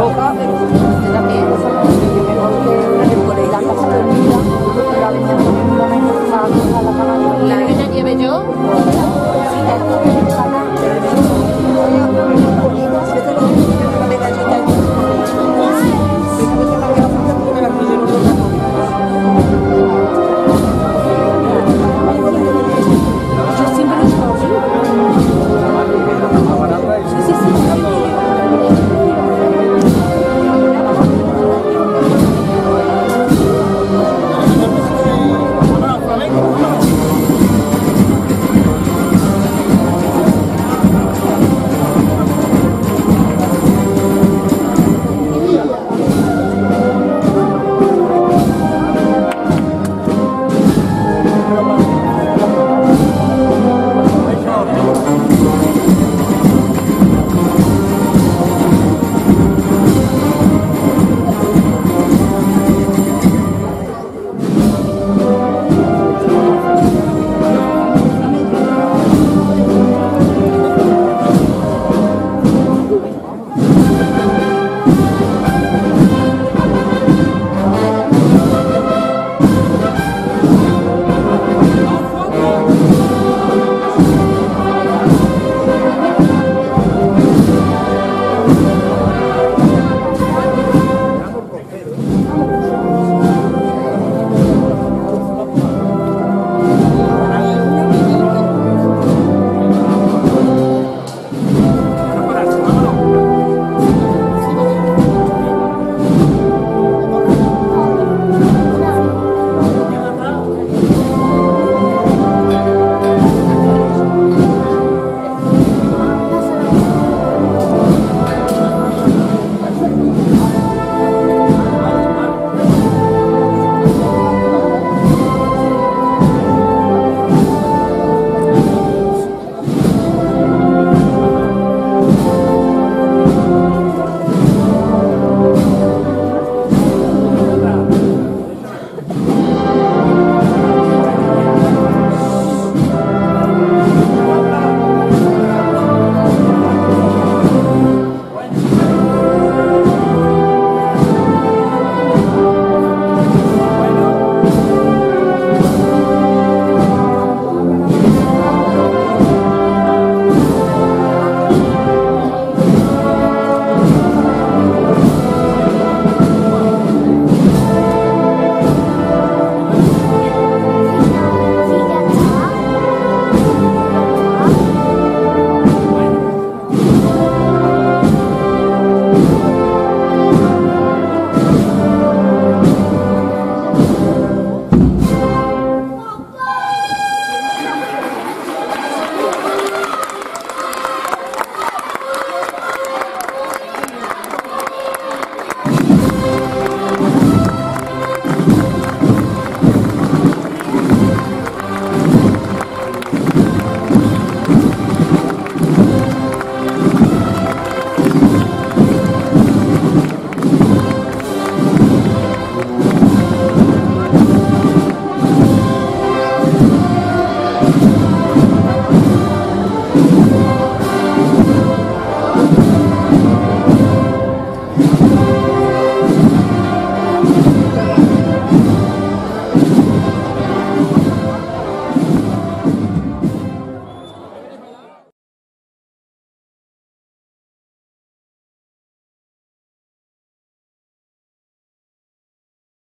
Troca,